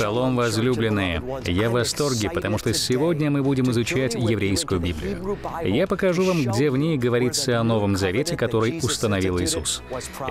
Шалом, возлюбленные! Я в восторге, потому что сегодня мы будем изучать еврейскую Библию. Я покажу вам, где в ней говорится о Новом Завете, который установил Иисус.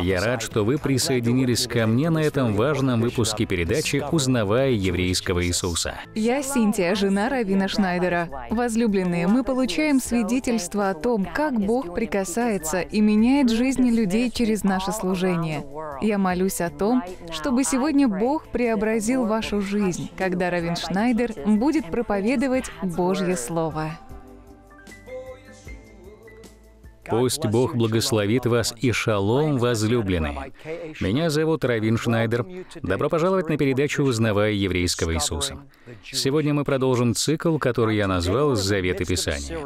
Я рад, что вы присоединились ко мне на этом важном выпуске передачи «Узнавая еврейского Иисуса». Я Синтия, жена Равина Шнайдера. Возлюбленные, мы получаем свидетельство о том, как Бог прикасается и меняет жизни людей через наше служение. Я молюсь о том, чтобы сегодня Бог преобразил вашу жизнь, когда Равин Шнайдер будет проповедовать Божье Слово. Пусть Бог благословит вас и шалом, возлюбленные. Меня зовут Равин Шнайдер. Добро пожаловать на передачу «Узнавая еврейского Иисуса». Сегодня мы продолжим цикл, который я назвал «Заветы Писания».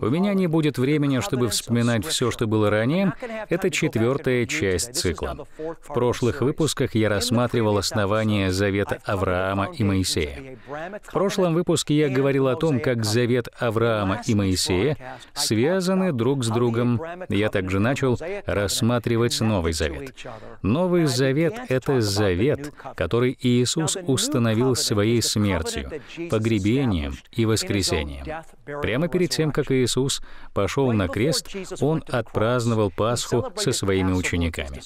У меня не будет времени, чтобы вспоминать все, что было ранее. Это четвертая часть цикла. В прошлых выпусках я рассматривал основания Завета Авраама и Моисея. В прошлом выпуске я говорил о том, как Завет Авраама и Моисея связаны друг с другом другом, я также начал рассматривать Новый Завет. Новый Завет — это завет, который Иисус установил своей смертью, погребением и воскресением. Прямо перед тем, как Иисус пошел на крест, Он отпраздновал Пасху со своими учениками.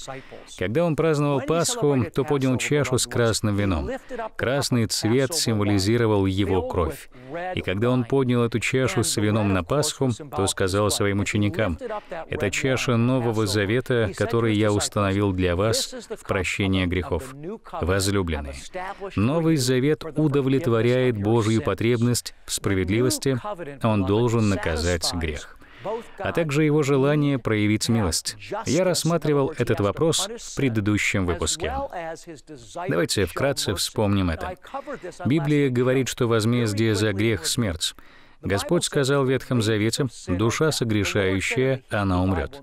Когда Он праздновал Пасху, то поднял чашу с красным вином. Красный цвет символизировал Его кровь. И когда Он поднял эту чашу с вином на Пасху, то сказал своим ученикам, это чаша Нового Завета, который я установил для вас в прощение грехов. Возлюбленные, Новый Завет удовлетворяет Божью потребность в справедливости, он должен наказать грех а также его желание проявить милость. Я рассматривал этот вопрос в предыдущем выпуске. Давайте вкратце вспомним это. Библия говорит, что возмездие за грех — смерть. Господь сказал в Ветхом Завете, «Душа согрешающая, она умрет».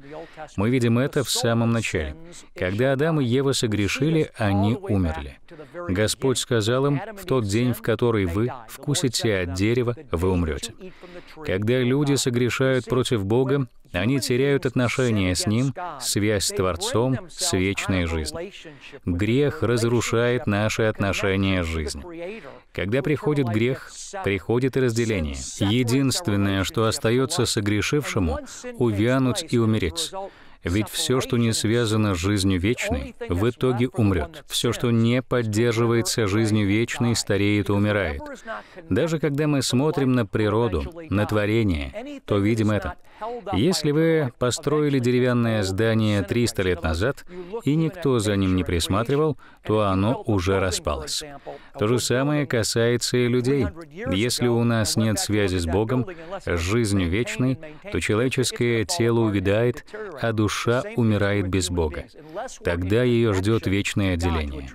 Мы видим это в самом начале. Когда Адам и Ева согрешили, они умерли. Господь сказал им, «В тот день, в который вы вкусите от дерева, вы умрете». Когда люди согрешают против Бога, они теряют отношения с Ним, связь с Творцом, с вечной жизнью. Грех разрушает наши отношения с жизнью. Когда приходит грех, приходит и разделение. Единственное, что остается согрешившему, увянуть и умереть. Ведь все, что не связано с жизнью вечной, в итоге умрет. Все, что не поддерживается жизнью вечной, стареет и умирает. Даже когда мы смотрим на природу, на творение, то видим это. Если вы построили деревянное здание 300 лет назад, и никто за ним не присматривал, то оно уже распалось. То же самое касается и людей. Если у нас нет связи с Богом, с жизнью вечной, то человеческое тело увядает, а душа умирает без Бога. Тогда ее ждет вечное отделение.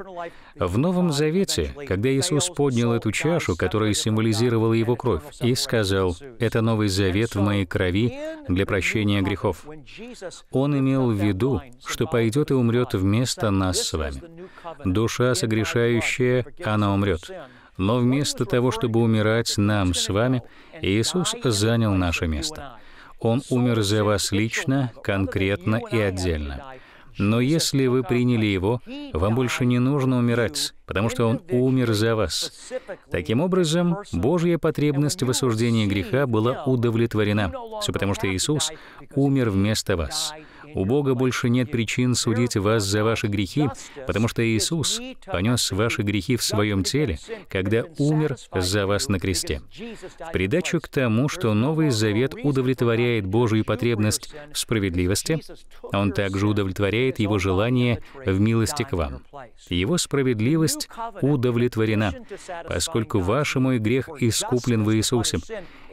В Новом Завете, когда Иисус поднял эту чашу, которая символизировала Его кровь, и сказал, «Это Новый Завет в моей крови для прощения грехов», Он имел в виду, что пойдет и умрет вместо нас с вами. Душа согрешающая, она умрет. Но вместо того, чтобы умирать нам с вами, Иисус занял наше место. Он умер за вас лично, конкретно и отдельно. Но если вы приняли Его, вам больше не нужно умирать, потому что Он умер за вас. Таким образом, Божья потребность в осуждении греха была удовлетворена. Все потому, что Иисус умер вместо вас. У Бога больше нет причин судить вас за ваши грехи, потому что Иисус понес ваши грехи в своем теле, когда умер за вас на кресте. В придачу к тому, что Новый Завет удовлетворяет Божию потребность в справедливости, он также удовлетворяет его желание в милости к вам. Его справедливость удовлетворена, поскольку ваш и мой грех искуплен в Иисусе,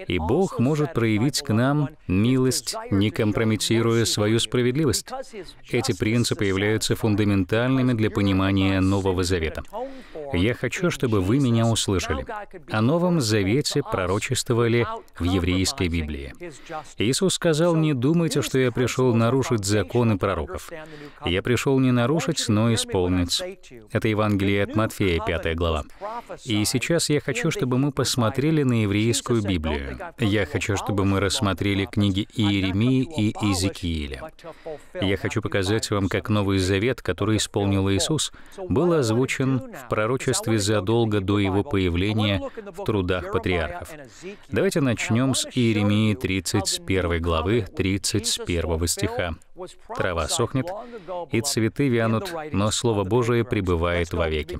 и Бог может проявить к нам милость, не компрометируя свою справедливость. Эти принципы являются фундаментальными для понимания Нового Завета. Я хочу, чтобы вы меня услышали. О Новом Завете пророчествовали в еврейской Библии. Иисус сказал, «Не думайте, что я пришел нарушить законы пророков. Я пришел не нарушить, но исполнить». Это Евангелие от Матфея, 5 глава. И сейчас я хочу, чтобы мы посмотрели на еврейскую Библию. Я хочу, чтобы мы рассмотрели книги Иеремии и Иезекииля. Я хочу показать вам, как Новый Завет, который исполнил Иисус, был озвучен в пророчестве задолго до его появления в трудах патриархов. Давайте начнем с Иеремии 31 главы 31 стиха. «Трава сохнет, и цветы вянут, но Слово Божие пребывает вовеки».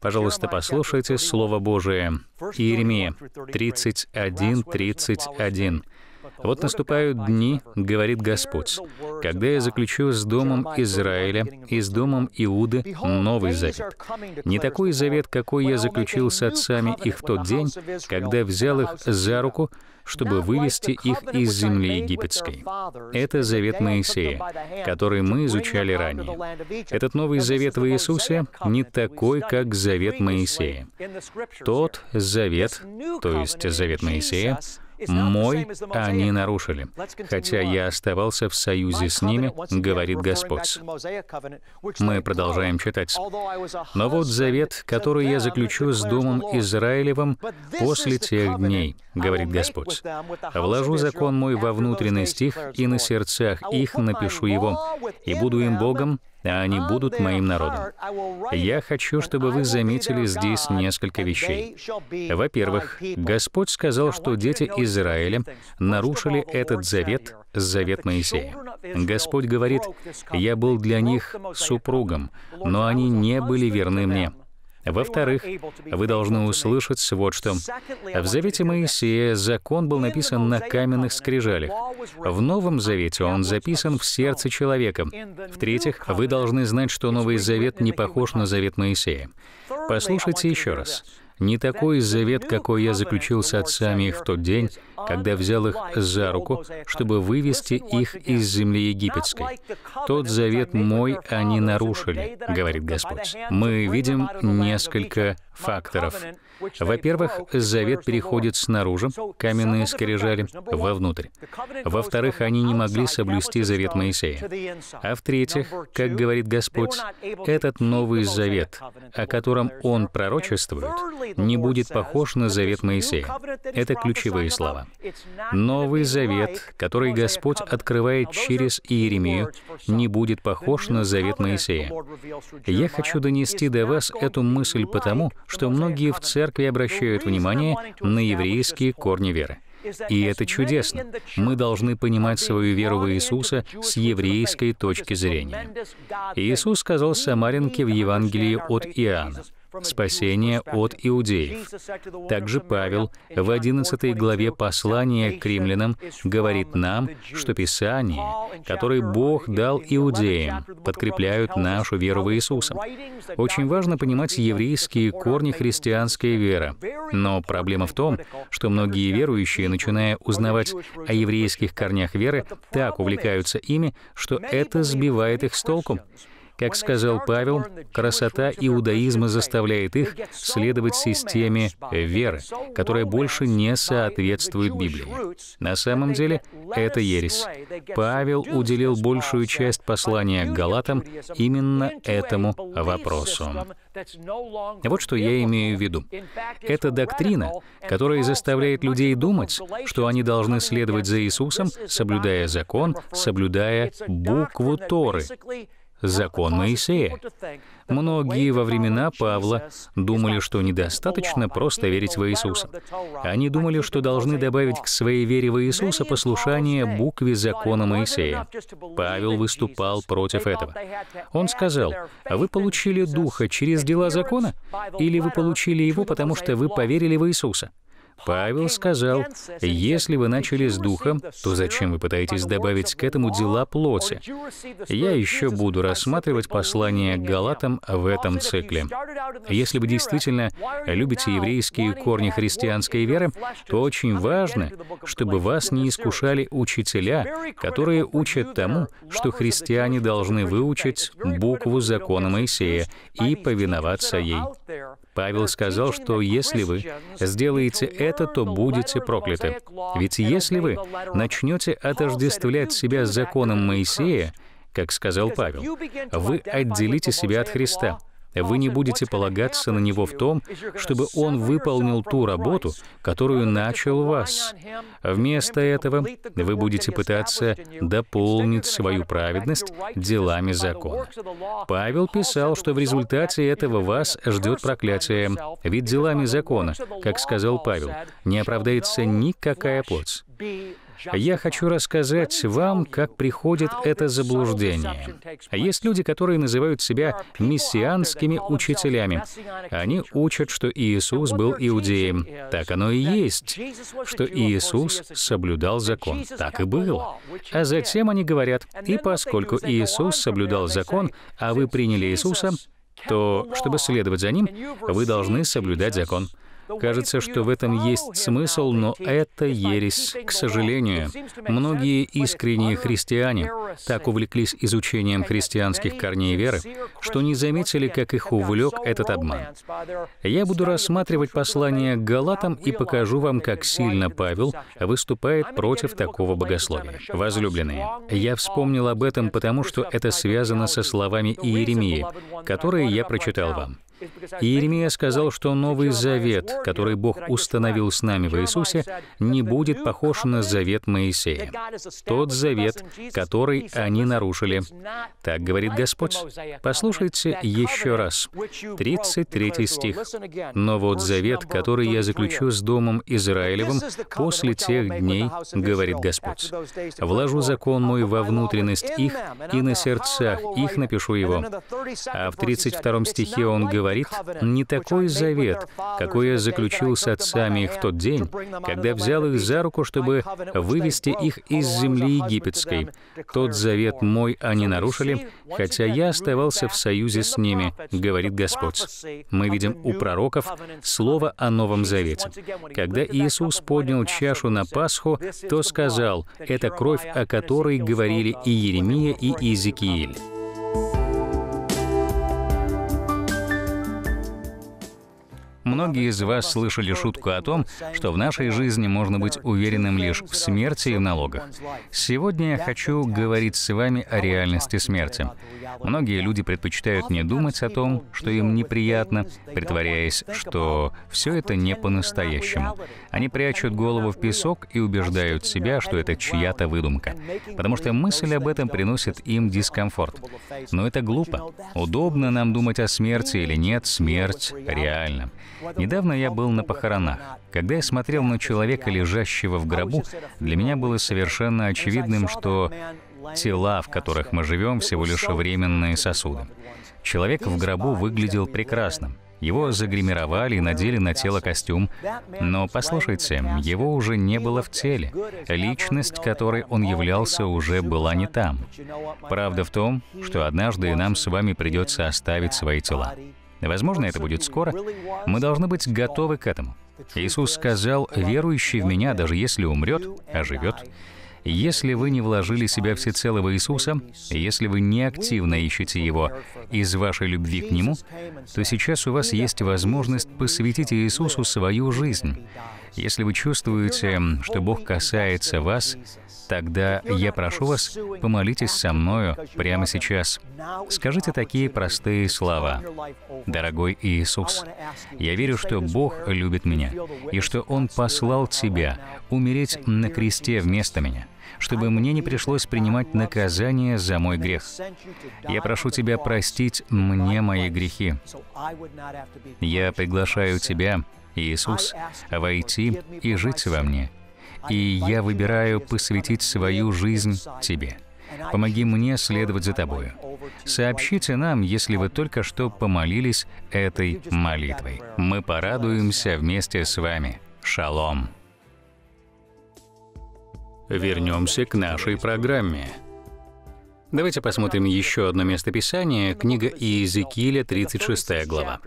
Пожалуйста, послушайте Слово Божие. Иеремия 31, 31. «Вот наступают дни, — говорит Господь, — когда я заключу с домом Израиля и с домом Иуды новый завет. Не такой завет, какой я заключил с отцами их в тот день, когда взял их за руку, чтобы вывести их из земли египетской. Это завет Моисея, который мы изучали ранее. Этот новый завет в Иисусе не такой, как завет Моисея. Тот завет, то есть завет Моисея, мой они нарушили, хотя я оставался в союзе с ними, говорит Господь. Мы продолжаем читать. Но вот завет, который я заключу с Домом Израилевым после тех дней, говорит Господь. Вложу закон мой во внутренность их, и на сердцах их напишу его, и буду им Богом, а они будут моим народом. Я хочу, чтобы вы заметили здесь несколько вещей. Во-первых, Господь сказал, что дети Израиля нарушили этот завет, завет Моисея. Господь говорит, «Я был для них супругом, но они не были верны мне». Во-вторых, вы должны услышать вот что. В Завете Моисея закон был написан на каменных скрижалях. В Новом Завете он записан в сердце человека. В-третьих, вы должны знать, что Новый Завет не похож на Завет Моисея. Послушайте еще раз. Не такой завет, какой я заключил с отцами их в тот день, когда взял их за руку, чтобы вывести их из земли египетской. Тот завет мой они нарушили, говорит Господь. Мы видим несколько факторов. Во-первых, завет переходит снаружи, каменные скрижали, вовнутрь. Во-вторых, они не могли соблюсти завет Моисея. А в-третьих, как говорит Господь, этот новый завет, о котором Он пророчествует, не будет похож на завет Моисея. Это ключевые слова. Новый завет, который Господь открывает через Иеремию, не будет похож на завет Моисея. Я хочу донести до вас эту мысль потому, что многие в церкви обращают внимание на еврейские корни веры. И это чудесно. Мы должны понимать свою веру в Иисуса с еврейской точки зрения. Иисус сказал Самаринке в Евангелии от Иоанна, спасение от иудеев. Также Павел в 11 главе послания к римлянам говорит нам, что Писание, которое Бог дал иудеям, подкрепляют нашу веру в Иисуса. Очень важно понимать еврейские корни христианской веры. Но проблема в том, что многие верующие, начиная узнавать о еврейских корнях веры, так увлекаются ими, что это сбивает их с толку. Как сказал Павел, красота иудаизма заставляет их следовать системе веры, которая больше не соответствует Библии. На самом деле, это ересь. Павел уделил большую часть послания к Галатам именно этому вопросу. Вот что я имею в виду. Это доктрина, которая заставляет людей думать, что они должны следовать за Иисусом, соблюдая закон, соблюдая букву Торы закон Моисея. Многие во времена Павла думали, что недостаточно просто верить в Иисуса. Они думали, что должны добавить к своей вере в Иисуса послушание букве закона Моисея. Павел выступал против этого. Он сказал, «А вы получили Духа через дела закона? Или вы получили его, потому что вы поверили в Иисуса?» Павел сказал, «Если вы начали с Духом, то зачем вы пытаетесь добавить к этому дела плоти?» Я еще буду рассматривать послание к Галатам в этом цикле. Если вы действительно любите еврейские корни христианской веры, то очень важно, чтобы вас не искушали учителя, которые учат тому, что христиане должны выучить букву закона Моисея и повиноваться ей. Павел сказал, что если вы сделаете это, то будете прокляты. Ведь если вы начнете отождествлять себя с законом Моисея, как сказал Павел, вы отделите себя от Христа. Вы не будете полагаться на Него в том, чтобы Он выполнил ту работу, которую начал вас. Вместо этого вы будете пытаться дополнить свою праведность делами закона. Павел писал, что в результате этого вас ждет проклятие, ведь делами закона, как сказал Павел, не оправдается никакая плоть. Я хочу рассказать вам, как приходит это заблуждение. Есть люди, которые называют себя мессианскими учителями. Они учат, что Иисус был иудеем. Так оно и есть, что Иисус соблюдал закон. Так и было. А затем они говорят, и поскольку Иисус соблюдал закон, а вы приняли Иисуса, то, чтобы следовать за ним, вы должны соблюдать закон. Кажется, что в этом есть смысл, но это ересь. К сожалению, многие искренние христиане так увлеклись изучением христианских корней веры, что не заметили, как их увлек этот обман. Я буду рассматривать послание к Галатам и покажу вам, как сильно Павел выступает против такого богословия. Возлюбленные, я вспомнил об этом, потому что это связано со словами Иеремии, которые я прочитал вам. Иеремия сказал, что Новый Завет, который Бог установил с нами в Иисусе, не будет похож на завет Моисея. Тот завет, который они нарушили. Так говорит Господь. Послушайте еще раз. 33 стих. «Но вот завет, который я заключу с Домом Израилевым после тех дней, говорит Господь, вложу закон мой во внутренность их, и на сердцах их напишу его». А в 32 стихе он говорит, говорит, не такой завет, какой я заключил с отцами их в тот день, когда взял их за руку, чтобы вывести их из земли египетской. Тот завет мой они нарушили, хотя я оставался в союзе с ними, говорит Господь. Мы видим у пророков слово о Новом Завете. Когда Иисус поднял чашу на Пасху, то сказал, это кровь, о которой говорили и Еремия, и Иезекииль. Многие из вас слышали шутку о том, что в нашей жизни можно быть уверенным лишь в смерти и в налогах. Сегодня я хочу говорить с вами о реальности смерти. Многие люди предпочитают не думать о том, что им неприятно, притворяясь, что все это не по-настоящему. Они прячут голову в песок и убеждают себя, что это чья-то выдумка, потому что мысль об этом приносит им дискомфорт. Но это глупо. Удобно нам думать о смерти или нет, смерть реальна. Недавно я был на похоронах. Когда я смотрел на человека, лежащего в гробу, для меня было совершенно очевидным, что тела, в которых мы живем, всего лишь временные сосуды. Человек в гробу выглядел прекрасным. Его загримировали и надели на тело костюм. Но послушайте, его уже не было в теле. Личность, которой он являлся, уже была не там. Правда в том, что однажды нам с вами придется оставить свои тела. Возможно, это будет скоро. Мы должны быть готовы к этому. Иисус сказал, «Верующий в Меня, даже если умрет, оживет». Если вы не вложили себя всецело в Иисуса, если вы не активно ищете Его из вашей любви к Нему, то сейчас у вас есть возможность посвятить Иисусу свою жизнь. Если вы чувствуете, что Бог касается вас, Тогда я прошу вас, помолитесь со мною прямо сейчас. Скажите такие простые слова. «Дорогой Иисус, я верю, что Бог любит меня, и что Он послал Тебя умереть на кресте вместо меня, чтобы мне не пришлось принимать наказание за мой грех. Я прошу Тебя простить мне мои грехи. Я приглашаю Тебя, Иисус, войти и жить во мне — и я выбираю посвятить свою жизнь Тебе. Помоги мне следовать за Тобою. Сообщите нам, если вы только что помолились этой молитвой. Мы порадуемся вместе с вами. Шалом. Вернемся к нашей программе. Давайте посмотрим еще одно местописание, книга Иезекииля, 36 глава.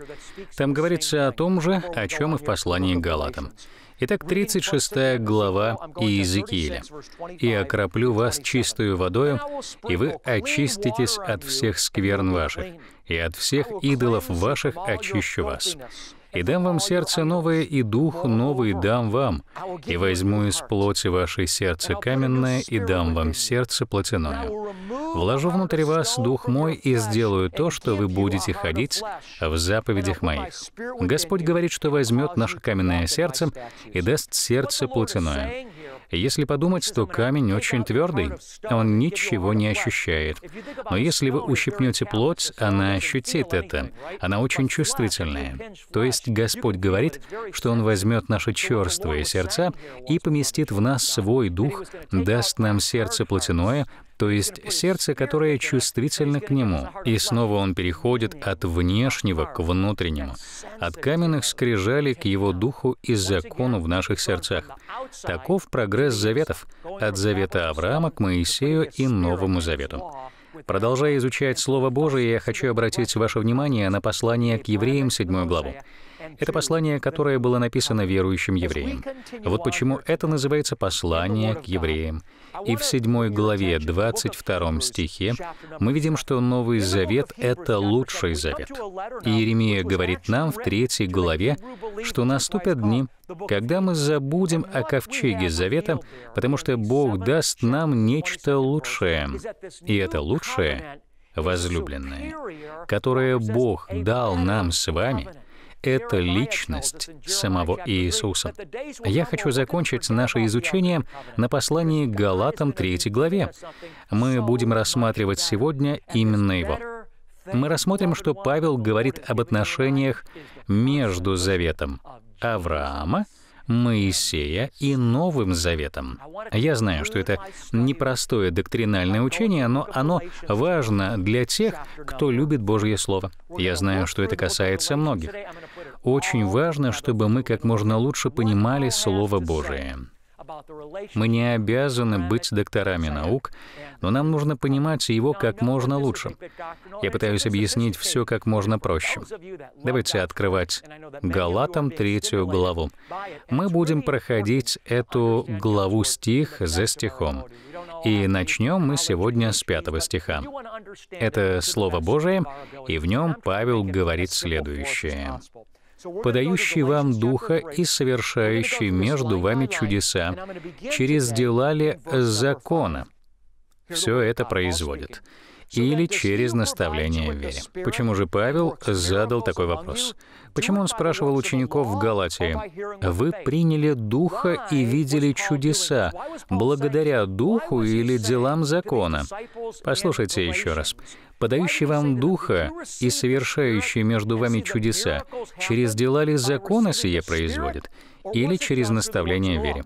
Там говорится о том же, о чем и в послании к Галатам. Итак, 36 глава Иезекииля. «И окроплю вас чистую водою, и вы очиститесь от всех скверн ваших, и от всех идолов ваших очищу вас. И дам вам сердце новое, и дух новый дам вам, и возьму из плоти вашей сердце каменное, и дам вам сердце плотяное. вложу внутрь вас Дух мой и сделаю то, что вы будете ходить в заповедях моих. Господь говорит, что возьмет наше каменное сердце и даст сердце плотяное. Если подумать, то камень очень твердый, он ничего не ощущает. Но если вы ущипнете плоть, она ощутит это. Она очень чувствительная. То есть Господь говорит, что Он возьмет наши черствые сердца и поместит в нас свой дух, даст нам сердце плотяное, то есть сердце, которое чувствительно к нему. И снова он переходит от внешнего к внутреннему, от каменных скрижалей к его духу и закону в наших сердцах. Таков прогресс заветов, от завета Авраама к Моисею и Новому Завету. Продолжая изучать Слово Божие, я хочу обратить ваше внимание на послание к евреям, 7 главу. Это послание, которое было написано верующим евреям. Вот почему это называется послание к евреям. И в 7 главе 22 стихе мы видим, что Новый Завет — это лучший завет. Иеремия говорит нам в 3 главе, что наступят дни, когда мы забудем о ковчеге завета, потому что Бог даст нам нечто лучшее. И это лучшее — возлюбленное, которое Бог дал нам с вами — это личность самого Иисуса. Я хочу закончить наше изучение на послании к Галатам 3 главе. Мы будем рассматривать сегодня именно его. Мы рассмотрим, что Павел говорит об отношениях между заветом Авраама — Моисея и Новым Заветом. Я знаю, что это непростое доктринальное учение, но оно важно для тех, кто любит Божье Слово. Я знаю, что это касается многих. Очень важно, чтобы мы как можно лучше понимали Слово Божие. Мы не обязаны быть докторами наук, но нам нужно понимать его как можно лучше. Я пытаюсь объяснить все как можно проще. Давайте открывать Галатам третью главу. Мы будем проходить эту главу стих за стихом. И начнем мы сегодня с пятого стиха. Это Слово Божие, и в нем Павел говорит следующее подающий вам Духа и совершающий между вами чудеса через дела ли закона. Все это производит или через наставление в вере. Почему же Павел задал такой вопрос? Почему он спрашивал учеников в Галатии, «Вы приняли Духа и видели чудеса благодаря Духу или делам закона?» Послушайте еще раз подающий вам Духа и совершающий между вами чудеса, через дела ли закона сие производит, или через наставление в вере.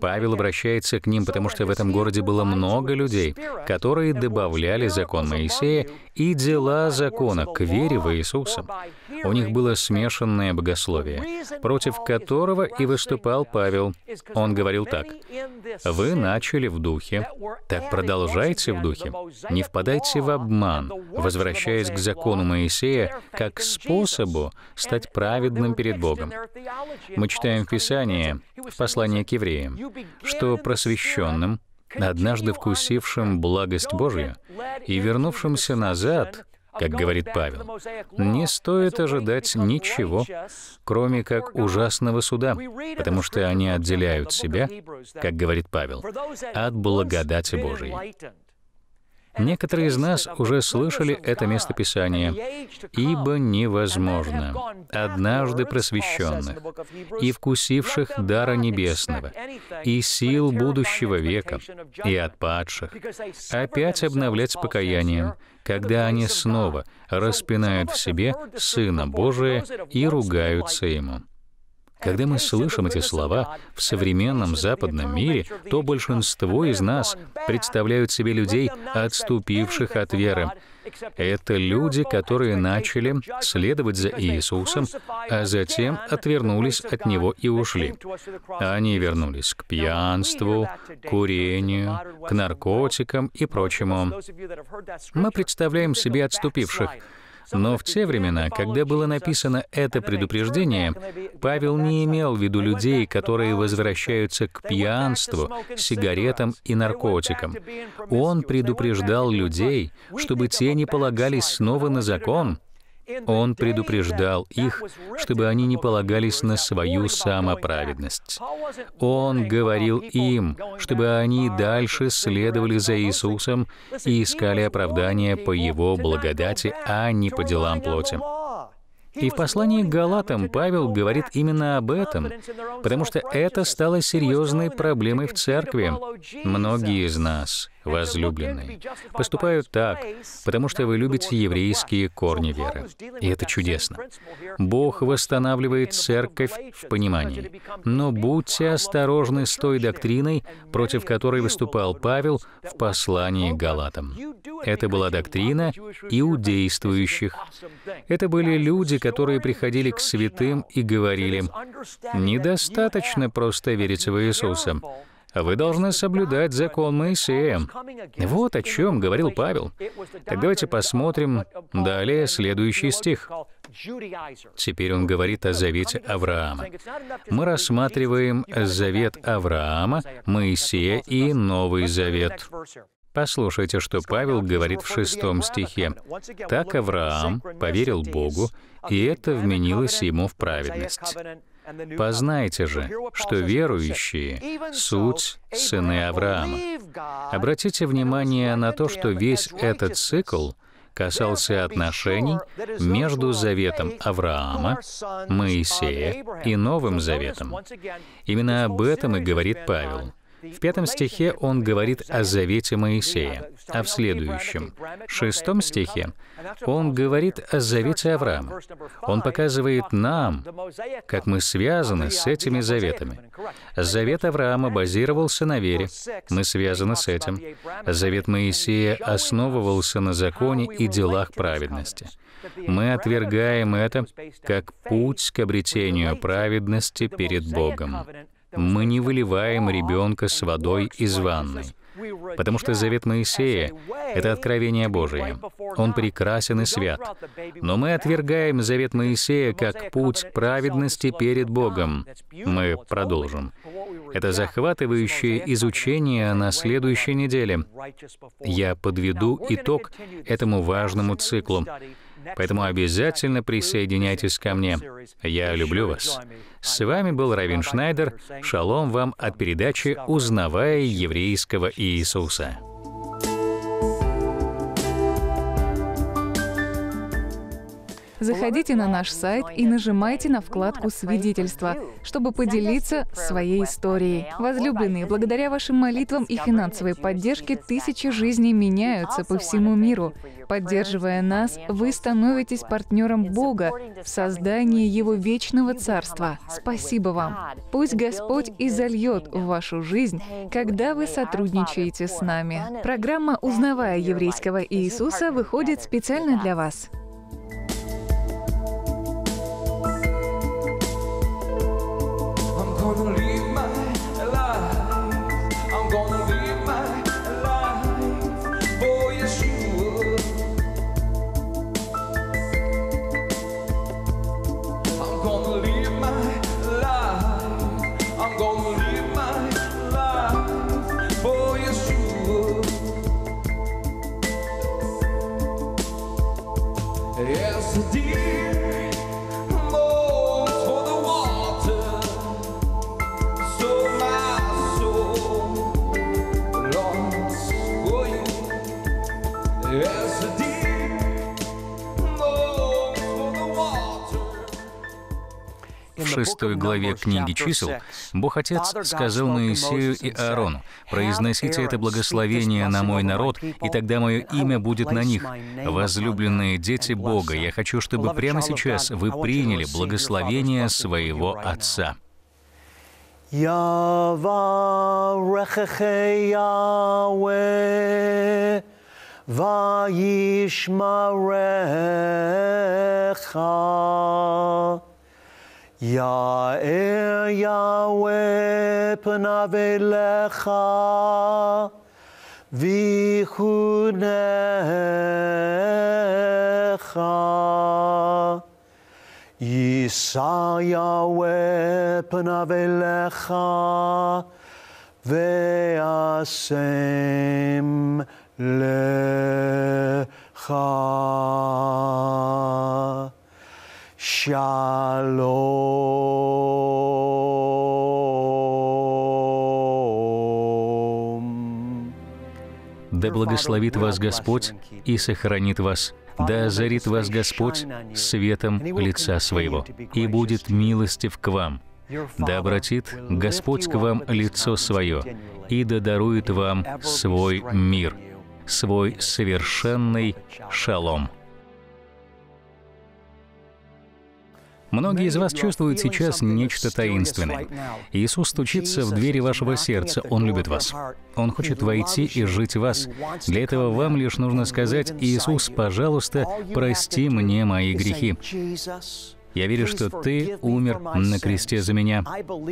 Павел обращается к ним, потому что в этом городе было много людей, которые добавляли закон Моисея и дела закона к вере в Иисуса. У них было смешанное богословие, против которого и выступал Павел. Он говорил так, «Вы начали в духе, так продолжайте в духе, не впадайте в обман, возвращаясь к закону Моисея как способу стать праведным перед Богом». Мы читаем в Писании, в послании к евреям, что просвещенным, однажды вкусившим благость Божью и вернувшимся назад, как говорит Павел, не стоит ожидать ничего, кроме как ужасного суда, потому что они отделяют себя, как говорит Павел, от благодати Божией. Некоторые из нас уже слышали это местописание. «Ибо невозможно, однажды просвещенных и вкусивших дара небесного, и сил будущего века, и отпадших, опять обновлять покаянием, когда они снова распинают в себе Сына Божия и ругаются Ему». Когда мы слышим эти слова в современном западном мире, то большинство из нас представляют себе людей, отступивших от веры. Это люди, которые начали следовать за Иисусом, а затем отвернулись от Него и ушли. Они вернулись к пьянству, курению, к наркотикам и прочему. Мы представляем себе отступивших — но в те времена, когда было написано это предупреждение, Павел не имел в виду людей, которые возвращаются к пьянству, сигаретам и наркотикам. Он предупреждал людей, чтобы те не полагались снова на закон, Он предупреждал их, чтобы они не полагались на свою самоправедность. Он говорил им, чтобы они дальше следовали за Иисусом и искали оправдания по Его благодати, а не по делам плоти. И в послании к Галатам Павел говорит именно об этом, потому что это стало серьезной проблемой в церкви. Многие из нас возлюбленные, поступают так, потому что вы любите еврейские корни веры. И это чудесно. Бог восстанавливает церковь в понимании. Но будьте осторожны с той доктриной, против которой выступал Павел в послании Галатам. Это была доктрина иудействующих. Это были люди, которые приходили к святым и говорили, «Недостаточно просто верить в Иисуса. Вы должны соблюдать закон Моисея. Вот о чем говорил Павел. Так давайте посмотрим далее следующий стих. Теперь он говорит о завете Авраама. Мы рассматриваем завет Авраама, Моисея и Новый Завет. Послушайте, что Павел говорит в шестом стихе. «Так Авраам поверил Богу, и это вменилось ему в праведность». Познайте же, что верующие — суть сыны Авраама. Обратите внимание на то, что весь этот цикл касался отношений между заветом Авраама, Моисея и Новым Заветом. Именно об этом и говорит Павел. В пятом стихе он говорит о завете Моисея, а в следующем, шестом стихе, он говорит о завете Авраама. Он показывает нам, как мы связаны с этими заветами. Завет Авраама базировался на вере. Мы связаны с этим. Завет Моисея основывался на законе и делах праведности. Мы отвергаем это как путь к обретению праведности перед Богом мы не выливаем ребенка с водой из ванны, потому что завет Моисея — это откровение Божие. Он прекрасен и свят. Но мы отвергаем завет Моисея как путь к праведности перед Богом. Мы продолжим. Это захватывающее изучение на следующей неделе. Я подведу итог этому важному циклу. Поэтому обязательно присоединяйтесь ко мне. Я люблю вас. С вами был Равин Шнайдер. Шалом вам от передачи «Узнавая еврейского Иисуса». Заходите на наш сайт и нажимайте на вкладку «Свидетельства», чтобы поделиться своей историей. Возлюбленные, благодаря вашим молитвам и финансовой поддержке тысячи жизней меняются по всему миру. Поддерживая нас, вы становитесь партнером Бога в создании Его вечного Царства. Спасибо вам. Пусть Господь изольет в вашу жизнь, когда вы сотрудничаете с нами. Программа «Узнавая еврейского Иисуса» выходит специально для вас. Шестой главе книги чисел Бог Отец сказал Моисею и Аарону, «Произносите это благословение на мой народ, и тогда мое имя будет на них. Возлюбленные дети Бога, я хочу, чтобы прямо сейчас вы приняли благословение своего Отца». וישמרך יאר יהוה פניו אליך ויחונך. יישא יהוה פניו אליך והשם לך Shalom. Да благословит вас Господь и сохранит вас. Да озарит вас Господь светом лица своего, и будет милостив к вам. Да обратит Господь к вам лицо свое, и да дарует вам свой мир, свой совершенный шалом. Многие из вас чувствуют сейчас нечто таинственное. Иисус стучится в двери вашего сердца. Он любит вас. Он хочет войти и жить в вас. Для этого вам лишь нужно сказать, «Иисус, пожалуйста, прости мне мои грехи». Я верю, что Ты умер на кресте за меня,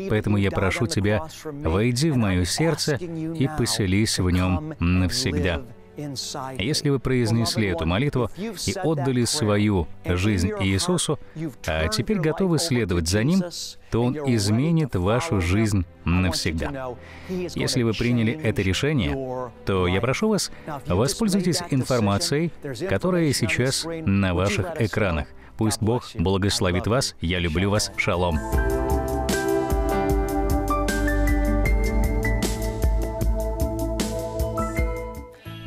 поэтому я прошу Тебя, войди в мое сердце и поселись в нем навсегда. Если вы произнесли эту молитву и отдали свою жизнь Иисусу, а теперь готовы следовать за Ним, то Он изменит вашу жизнь навсегда. Если вы приняли это решение, то я прошу вас, воспользуйтесь информацией, которая сейчас на ваших экранах. Пусть Бог благословит вас. Я люблю вас. Шалом.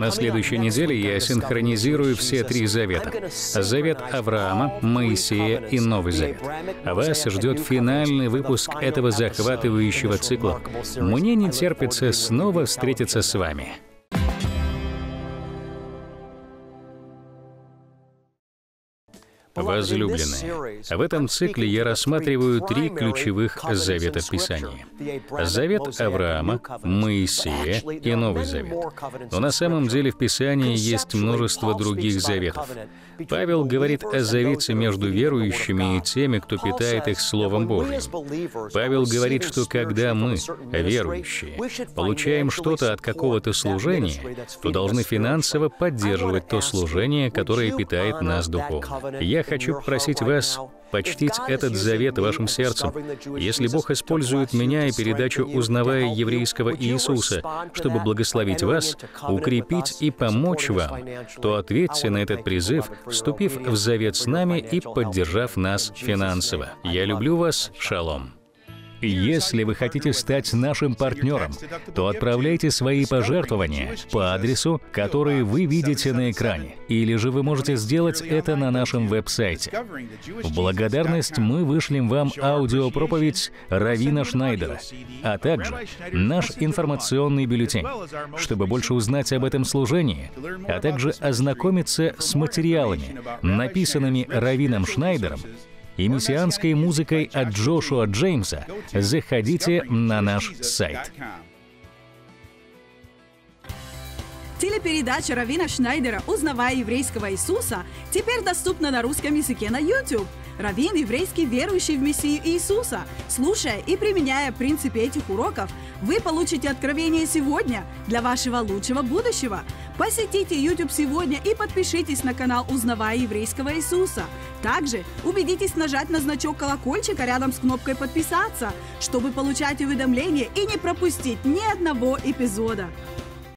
На следующей неделе я синхронизирую все три завета. Завет Авраама, Моисея и Новый Завет. Вас ждет финальный выпуск этого захватывающего цикла. Мне не терпится снова встретиться с вами. Возлюбленные, в этом цикле я рассматриваю три ключевых завета Писания. Завет Авраама, Моисея и Новый Завет. Но на самом деле в Писании есть множество других заветов. Павел говорит о завете между верующими и теми, кто питает их Словом Божьим. Павел говорит, что когда мы, верующие, получаем что-то от какого-то служения, то должны финансово поддерживать то служение, которое питает нас духовно. Я хочу попросить вас почтить этот завет вашим сердцем. Если Бог использует меня и передачу «Узнавая еврейского Иисуса», чтобы благословить вас, укрепить и помочь вам, то ответьте на этот призыв, вступив в завет с нами и поддержав нас финансово. Я люблю вас. Шалом. Если вы хотите стать нашим партнером, то отправляйте свои пожертвования по адресу, который вы видите на экране. Или же вы можете сделать это на нашем веб-сайте. В благодарность мы вышлем вам аудиопроповедь Равина Шнайдера, а также наш информационный бюллетень. Чтобы больше узнать об этом служении, а также ознакомиться с материалами, написанными Равином Шнайдером, и мессианской музыкой от Джошуа Джеймса, заходите на наш сайт. Телепередача Равина Шнайдера «Узнавая еврейского Иисуса» теперь доступна на русском языке на YouTube. Равин – еврейский верующий в Мессию Иисуса. Слушая и применяя принципы этих уроков, вы получите откровение сегодня для вашего лучшего будущего. Посетите YouTube сегодня и подпишитесь на канал «Узнавая еврейского Иисуса». Также убедитесь нажать на значок колокольчика рядом с кнопкой «Подписаться», чтобы получать уведомления и не пропустить ни одного эпизода.